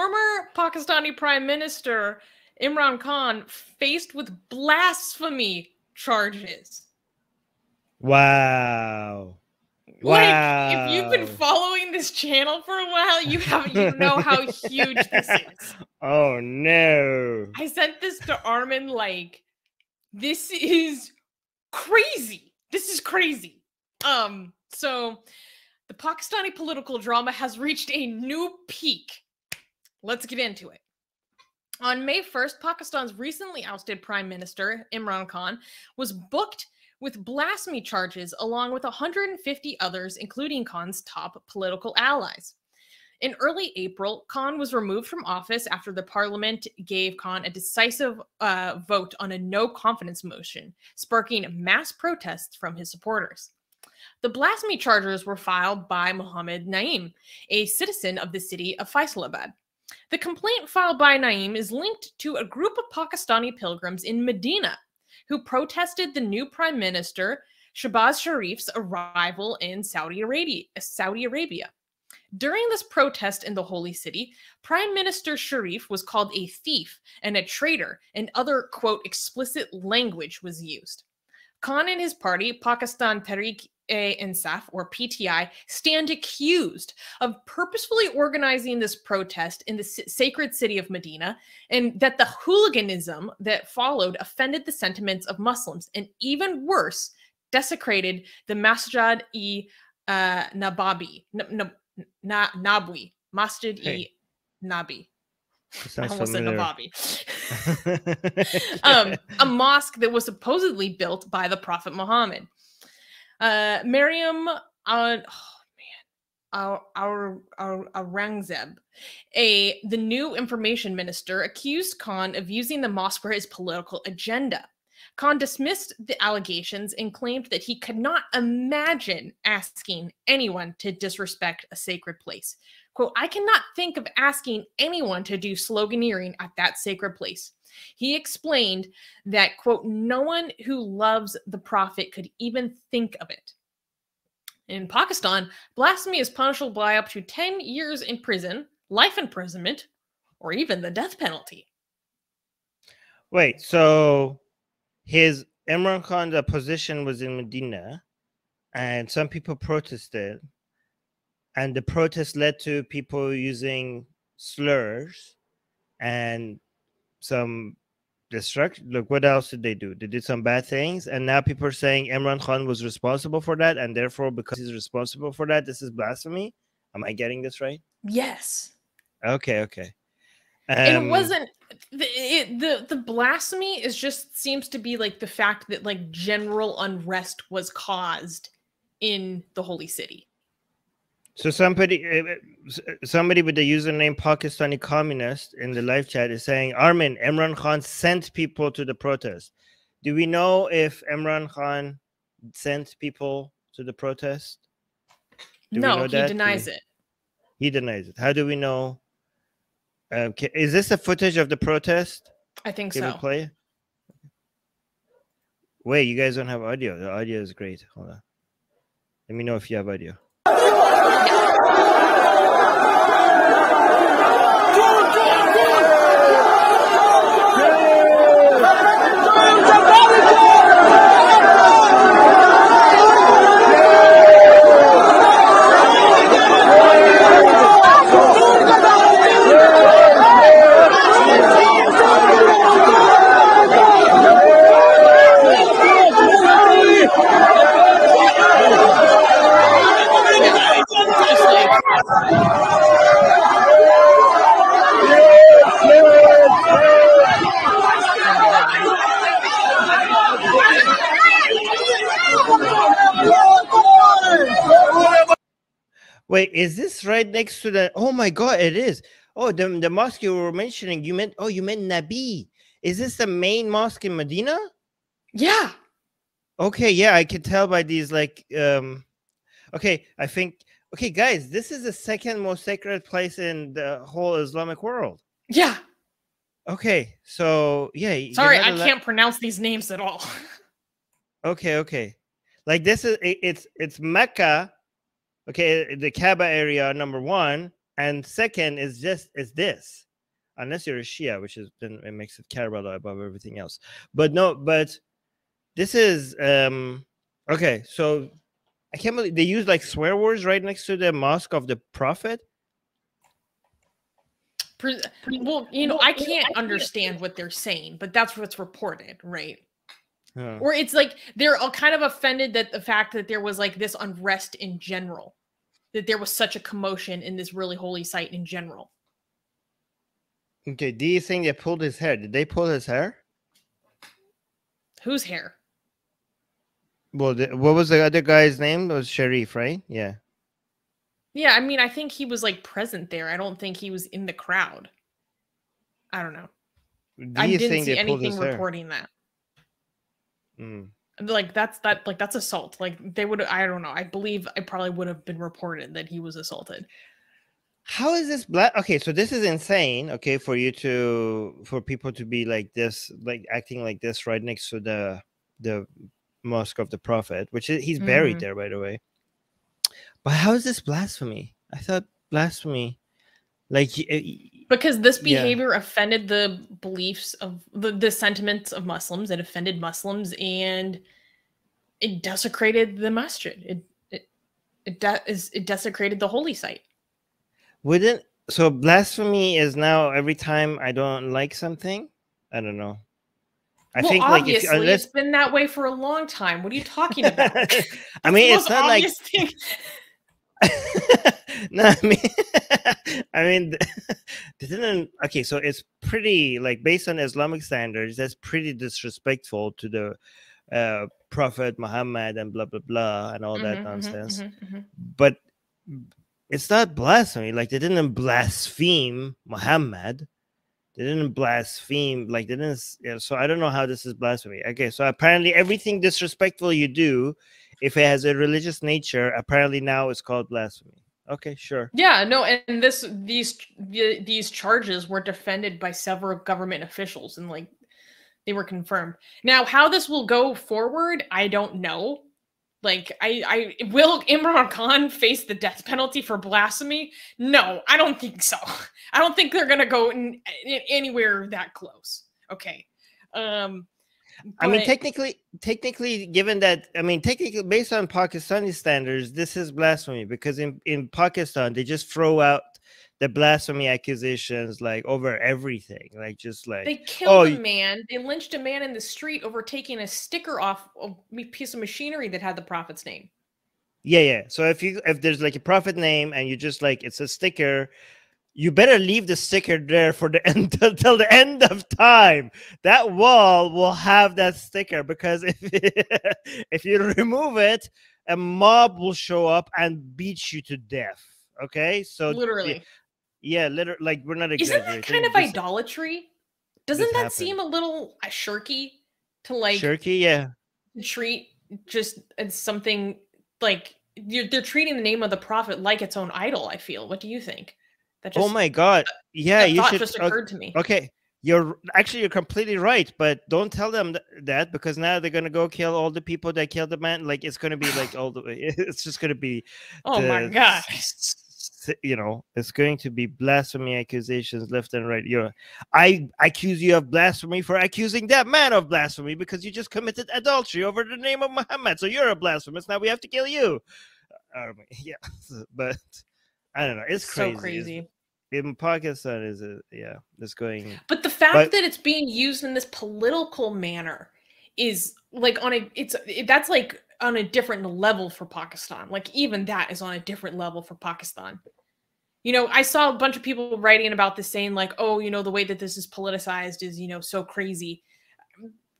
former Pakistani Prime Minister Imran Khan faced with blasphemy charges. Wow. Like, Wow. if you've been following this channel for a while, you have you know how huge this is. Oh no. I sent this to Armin like this is crazy. This is crazy. Um so the Pakistani political drama has reached a new peak. Let's get into it. On May 1st, Pakistan's recently ousted Prime Minister Imran Khan was booked with blasphemy charges along with 150 others, including Khan's top political allies. In early April, Khan was removed from office after the parliament gave Khan a decisive uh, vote on a no confidence motion, sparking mass protests from his supporters. The blasphemy charges were filed by Mohammed Naeem, a citizen of the city of Faisalabad. The complaint filed by Naeem is linked to a group of Pakistani pilgrims in Medina who protested the new prime minister Shahbaz Sharif's arrival in Saudi Arabia. Saudi Arabia. During this protest in the holy city, Prime Minister Sharif was called a thief and a traitor, and other, quote, explicit language was used. Khan and his party, Pakistan Tehreek e Insaf, or PTI, stand accused of purposefully organizing this protest in the sacred city of Medina, and that the hooliganism that followed offended the sentiments of Muslims, and even worse, desecrated the Masjid e uh, Nababi, N- N- Na- Nabwi, Masjid e Hey. Nabi. I almost said. Nababi. um, a mosque that was supposedly built by the Prophet Muhammad. Uh, Marriyum, uh, oh our our our Aurangzeb, a the new information minister, accused Khan of using the mosque for his political agenda. Khan dismissed the allegations and claimed that he could not imagine asking anyone to disrespect a sacred place. Quote, I cannot think of asking anyone to do sloganeering at that sacred place. He explained that, quote, no one who loves the prophet could even think of it. In Pakistan, blasphemy is punishable by up to 10 years in prison, life imprisonment, or even the death penalty. Wait, so his Imran Khan's position was in Medina, and some people protested, and the protest led to people using slurs and some destruction. Look, what else did they do? They did some bad things, and now people are saying Imran Khan was responsible for that, and therefore, because he's responsible for that, this is blasphemy. Am I getting this right? Yes. Okay, okay. and Um, it wasn't the, it, the the blasphemy is just seems to be like the fact that like general unrest was caused in the holy city So somebody, uh, s- uh, somebody with the username Pakistani communist in the live chat is saying, Armin, Imran Khan sent people to the protest. Do we know if Imran Khan sent people to the protest? Do no he that? Denies it He denies it. How do we know? Uh, is this a footage of the protest? i think Can so we play? Wait, you guys don't have audio. The audio is great. Hold on. Let me know if you have audio. Like- Wait, is this right next to the? Oh my God, it is. Oh, the the mosque you were mentioning. You meant? Oh, you meant Nabi. Is this the main mosque in Medina? yeah Okay, yeah, I can tell by these like. um Okay, I think. Okay, guys, this is the second most sacred place in the whole Islamic world. yeah Okay, so yeah. sorry i can't pronounce these names at all Okay, okay. Like this is it- it's it's Mecca, okay, the Kaaba area number one, and second is just is this, unless you're a Shia, which is then it makes it Karbala above everything else. But no, but this is um okay. So I can't believe they use like swear words right next to the mosque of the Prophet. Well, you know, I can't understand what they're saying, but that's what's reported, right? Huh. Or it's like they're all kind of offended that the fact that there was like this unrest in general, that there was such a commotion in this really holy site in general. Okay, do you think they pulled his hair? Did they pull his hair? Whose hair? Well, the, what was the other guy's name? It was Sharif, right? Yeah. Yeah, I mean, I think he was like present there. I don't think he was in the crowd. I don't know. Do I didn't think see they anything his hair? reporting that. Mm. Like that's that like that's assault. Like they would I don't know. I believe it probably would have been reported that he was assaulted. How is this black? Okay, so this is insane. Okay, for you to for people to be like this, like acting like this right next to the the mosque of the prophet, which is, he's buried Mhm. there, by the way. But how is this blasphemy? I thought blasphemy, like y- y- because this Yeah. behavior offended the beliefs of the, the sentiments of Muslims. It offended Muslims and it desecrated the masjid. It it it, de- is, it desecrated the holy site. wouldn't so blasphemy is now every time I don't like something. I don't know. I well, think like obviously, if unless it's been that way for a long time. What are you talking about? I mean, it's not like. no, I mean, I mean, they didn't. Okay, so it's pretty like based on Islamic standards, that's pretty disrespectful to the uh, Prophet Muhammad and blah blah blah and all Mhm, that mhm, nonsense. mhm, mhm. But it's not blasphemy. Like they didn't blaspheme Muhammad. They didn't blaspheme. Like they didn't. s- Yeah, so I don't know how this is blasphemy. Okay, so apparently everything disrespectful you do, if it has a religious nature, apparently now it's called blasphemy. Okay, sure. Yeah, no, and this these the, these charges were defended by several government officials and like they were confirmed. Now, how this will go forward, I don't know. Like, I, I will Imran Khan face the death penalty for blasphemy? No, I don't think so. I don't think they're gonna go in, in- anywhere that close. Okay, um, I mean, technically, technically, given that, I mean, technically, based on Pakistani standards, this is blasphemy because in in Pakistan they just throw out the blasphemy accusations like over everything, like just like They Oh, killed a y- man. They lynched a man in the street over taking a sticker off a piece of machinery that had the prophet's name. Yeah, yeah. So if you if there's like a prophet name and you just like it's a sticker, you better leave the sticker there for the end till the end of time. That wall will have that sticker because if if you remove it, a mob will show up and beat you to death. Okay, so Literally. yeah, literally, like we're not Isn't that kind of This- idolatry? Doesn't that happened. seem a little uh, shirky to like Shirky, yeah. treat just as something like you're, they're treating the name of the prophet like its own idol? I feel. What do you think? That just oh my god, yeah, you should. just uh, occurred to me. Okay, you're actually you're completely right, but don't tell them th- that because now they're gonna go kill all the people that killed the man. Like it's gonna be like all the way it's just gonna be. Oh my god. You know, it's going to be blasphemy accusations left and right. You're, I accuse you of blasphemy for accusing that man of blasphemy because you just committed adultery over the name of Muhammad. So you're a blasphemous. Now we have to kill you. Um, yeah, but I don't know. It's crazy. so It's- crazy. in Pakistan is a yeah, it's going But the fact But- that it's being used in this political manner is like on a it's it, that's like on a different level for Pakistan. Like even that is on a different level for Pakistan. You know, I saw a bunch of people writing about this saying like, "Oh, you know, the way that this is politicized is, you know, so crazy."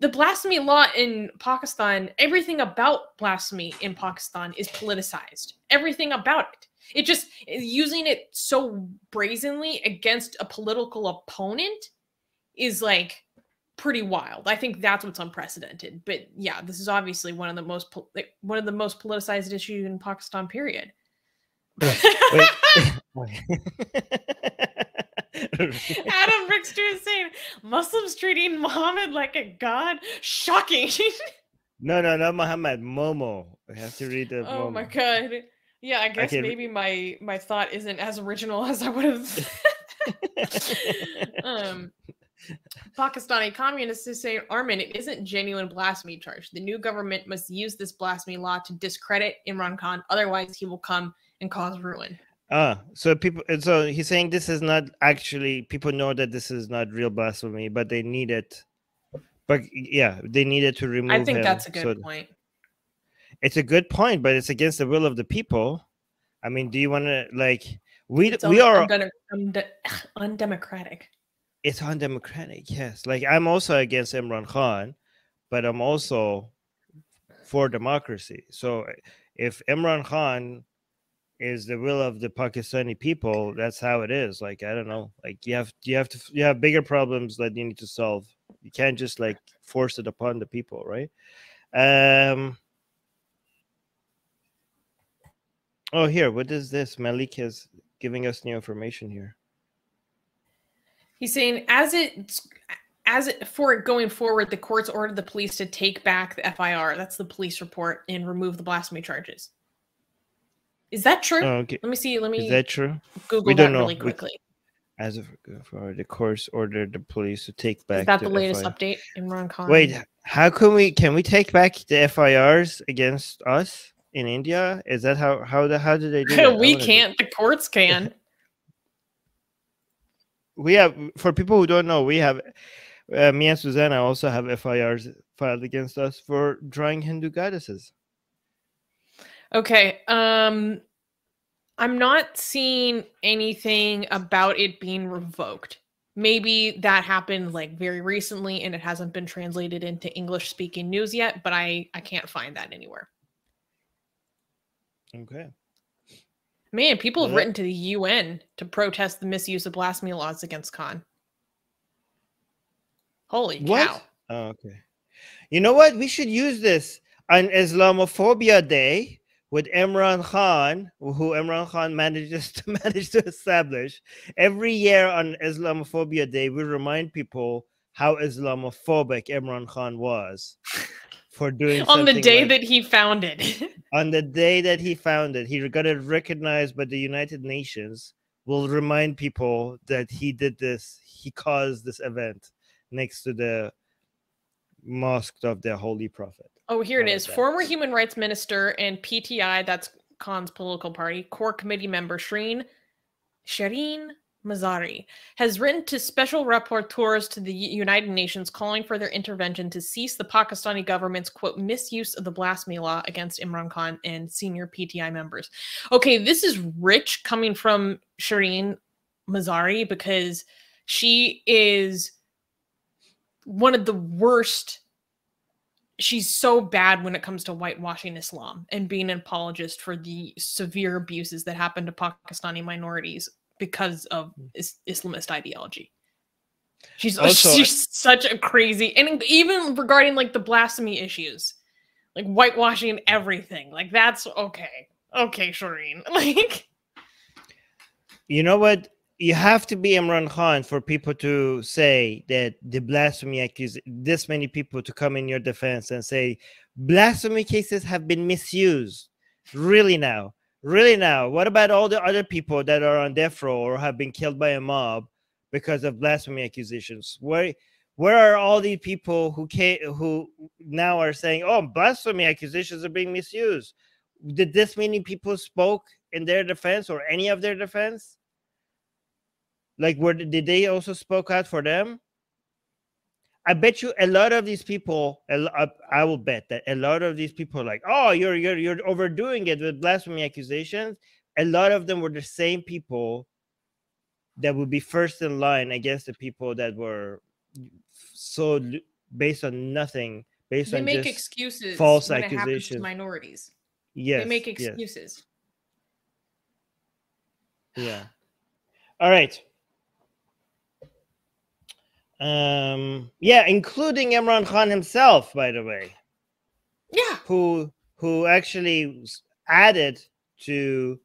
The blasphemy law in Pakistan, everything about blasphemy in Pakistan is politicized. Everything about it. It just using it so brazenly against a political opponent is like pretty wild. I think that's what's unprecedented. But yeah, this is obviously one of the most like, one of the most politicized issues in Pakistan. Period. Wait. Adam Rickster is saying Muslims treating Muhammad like a god. Shocking. no, no, not Muhammad. Momo. We have to read the. oh my god. Yeah, I guess can- maybe my my thought isn't as original as I would have. um, Pakistani communists is saying, Armin, it isn't genuine blasphemy charge. The new government must use this blasphemy law to discredit Imran Khan. Otherwise, he will come and cause ruin. Ah, so people, and so he's saying this is not actually. People know that this is not real blasphemy, but they need it. But yeah, they needed to remove. I think him, that's a good so point. It's a good point, but it's against the will of the people. I mean, do you want to like we It's we are undem- unde- undemocratic. it's undemocratic. Yes, like I'm also against Imran Khan, but I'm also for democracy. So if Imran Khan is the will of the Pakistani people, that's how it is. Like I don't know, like you have you have to you have bigger problems that you need to solve. You can't just like force it upon the people, right? Um. Oh, here, what is this? Malik is giving us new information here. He's saying as it as it for it going forward, the courts ordered the police to take back the FIR. That's the police report and remove the blasphemy charges. Is that true? Oh, okay. Let me see. Let me Is that true? Google we don't know. really We- quickly. As of for the courts ordered the police to take back. Is that the latest FIR. update? Imran Khan. Wait, how can we can we take back the FIRs against us in India? Is that how how the how did they do? We wanna do- can't. The courts can. We have for people who don't know, we have uh, me and Susanna also have FIRs filed against us for drawing Hindu goddesses. Okay. Um I'm not seeing anything about it being revoked. Maybe that happened like very recently and it hasn't been translated into English speaking news yet, but I I can't find that anywhere. Okay. Man, people have written to the UN to protest the misuse of blasphemy laws against Khan. Holy What? cow. Oh, okay. You know what? We should use this on Islamophobia Day with Imran Khan, who Imran Khan manages to manage to establish. Every year on Islamophobia Day, we remind people how Islamophobic Imran Khan was for doing On the day like- that he founded. on the day that he founded, it he got it recognized by the United Nations. Will remind people that he did this. He caused this event next to the mosque of the Holy Prophet. Oh, here it is. that. Former Human Rights Minister and PTI, that's Khan's political party, core committee member Shreen Shireen Mazari has written to special rapporteurs to the United Nations calling for their intervention to cease the Pakistani government's quote misuse of the blasphemy law against Imran Khan and senior PTI members. Okay, this is rich coming from Shireen Mazari because she is one of the worst she's so bad when it comes to whitewashing Islam and being an apologist for the severe abuses that happen to Pakistani minorities because of hmm. is- Islamist ideology. She's Also, she's such a crazy and even regarding like the blasphemy issues, like whitewashing and everything. Like that's okay. Okay, Shireen. Like You know what? You have to be Imran Khan for people to say that the blasphemy accuse this many people to come in your defense and say blasphemy cases have been misused. Really now, really now. What about all the other people that are on death row or have been killed by a mob because of blasphemy accusations? Where where are all these people who came, who now are saying, "Oh, blasphemy accusations are being misused"? Did this many people spoke in their defense or any of their defense? Like, were did they also spoke out for them? I bet you a lot of these people. I- uh, I will bet that a lot of these people, are like, oh, you're you're you're overdoing it with blasphemy accusations. A lot of them were the same people that would be first in line against the people that were so based on nothing, based they on make just excuses false when it happens to accusations. minorities. yes, they make yes. excuses. Yeah. All right. Um. Yeah, including Imran Khan himself, by the way, Yeah. who who actually added to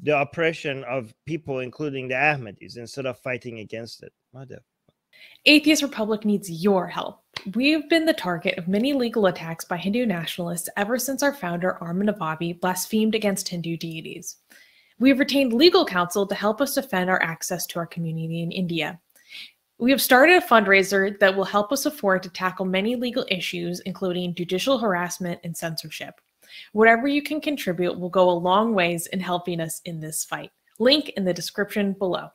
the oppression of people, including the Ahmadis, instead of fighting against it. Mother. Atheist Republic needs your help. We have been the target of many legal attacks by Hindu nationalists ever since our founder, Armin Navabi, blasphemed against Hindu deities. We have retained legal counsel to help us defend our access to our community in India. We have started a fundraiser that will help us afford to tackle many legal issues, including judicial harassment and censorship. Whatever you can contribute will go a long ways in helping us in this fight. Link in the description below.